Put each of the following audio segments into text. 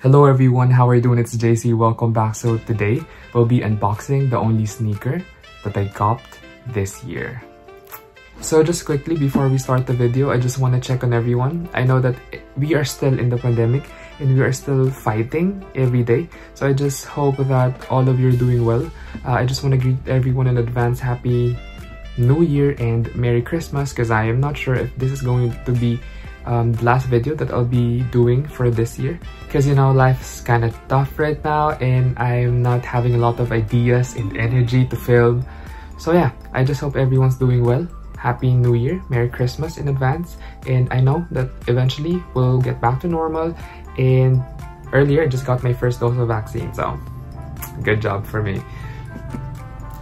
Hello everyone, how are you doing? It's JC, welcome back. So today, we'll be unboxing the only sneaker that I copped this year. So just quickly, before we start the video, I just want to check on everyone. I know that we are still in the pandemic and we are still fighting every day. So I just hope that all of you are doing well. Uh, I just want to greet everyone in advance Happy New Year and Merry Christmas because I am not sure if this is going to be um, the last video that I'll be doing for this year. Because you know life's kind of tough right now and I'm not having a lot of ideas and energy to film. So yeah I just hope everyone's doing well. Happy New Year, Merry Christmas in advance. And I know that eventually we'll get back to normal. And earlier I just got my first dose of vaccine so good job for me.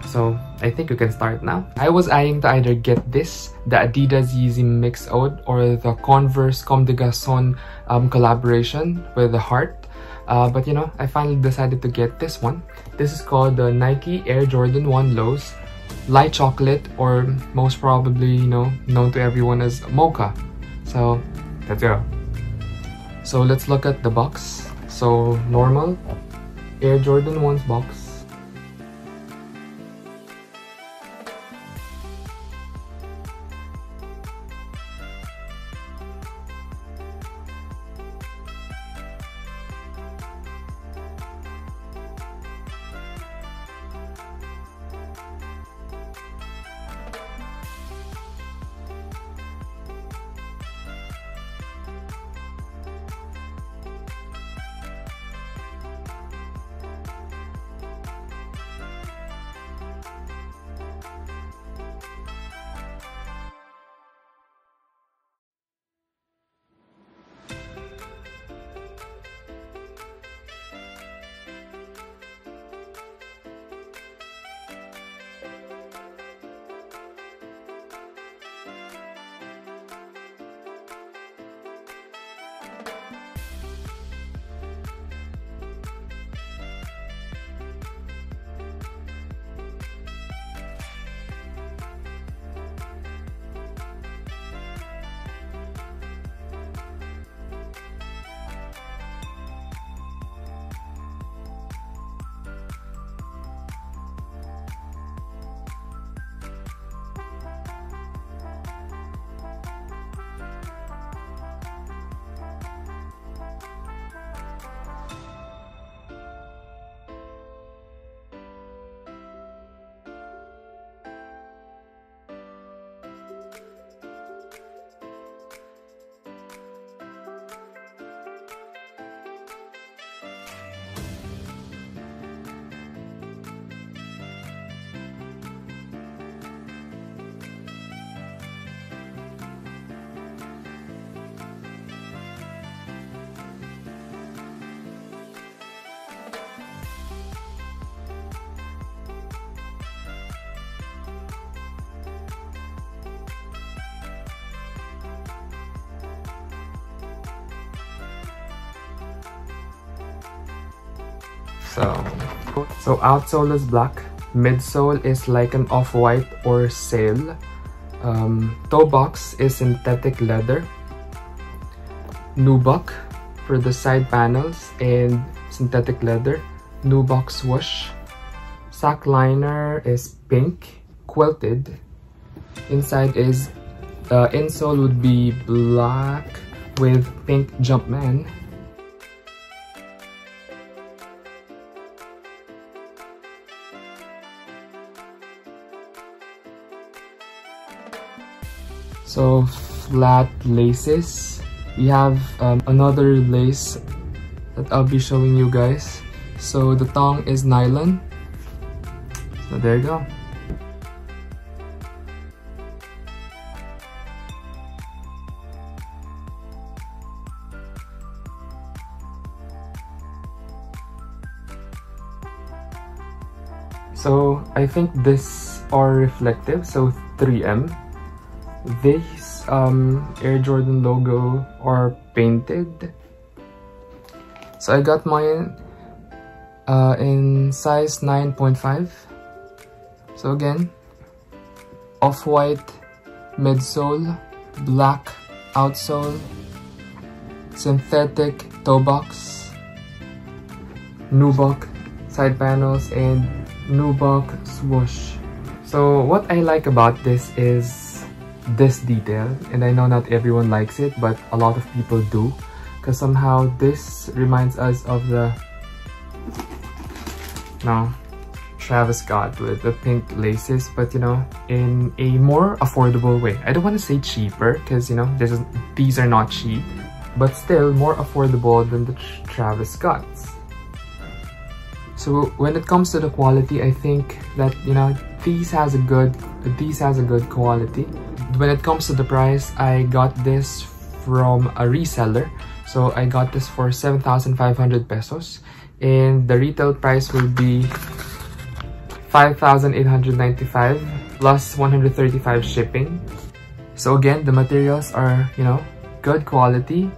So I think you can start now. I was eyeing to either get this, the Adidas Yeezy Mix Ode, or the Converse Comme des Garçons um, collaboration with the heart. Uh, but you know, I finally decided to get this one. This is called the Nike Air Jordan 1 Lows Light Chocolate, or most probably, you know, known to everyone as Mocha. So, let's go. So let's look at the box. So, normal Air Jordan 1's box So, so outsole is black, midsole is like an off-white or sail. Um, toe box is synthetic leather. Nubuck for the side panels and synthetic leather. Nubuck swoosh. Sock liner is pink, quilted. Inside is, uh, insole would be black with pink Jumpman. So flat laces. We have um, another lace that I'll be showing you guys. So the tongue is nylon. So there you go. So I think this are reflective, so 3M this um, Air Jordan logo are painted. So I got mine uh, in size 9.5. So again, off-white midsole, black outsole, synthetic toe box, nubuck side panels and nubuck swoosh. So what I like about this is this detail and I know not everyone likes it but a lot of people do because somehow this reminds us of the no Travis Scott with the pink laces, but you know, in a more affordable way. I don't want to say cheaper because you know, this is, these are not cheap, but still more affordable than the Travis Scotts. So when it comes to the quality, I think that you know, these has a good, these has a good quality. When it comes to the price, I got this from a reseller. So I got this for 7,500 pesos and the retail price will be 5,895 plus 135 shipping. So again, the materials are, you know, good quality,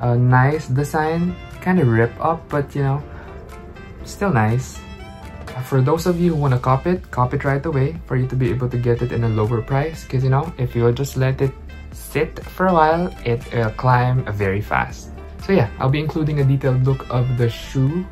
a nice design, kind of rip up, but you know, still nice. For those of you who want to cop it, cop it right away for you to be able to get it in a lower price. Because you know, if you just let it sit for a while, it will climb very fast. So yeah, I'll be including a detailed look of the shoe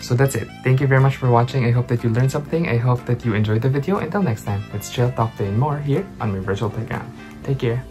So that's it. Thank you very much for watching. I hope that you learned something. I hope that you enjoyed the video. Until next time, let's chill, talk, and more here on my virtual playground. Take care.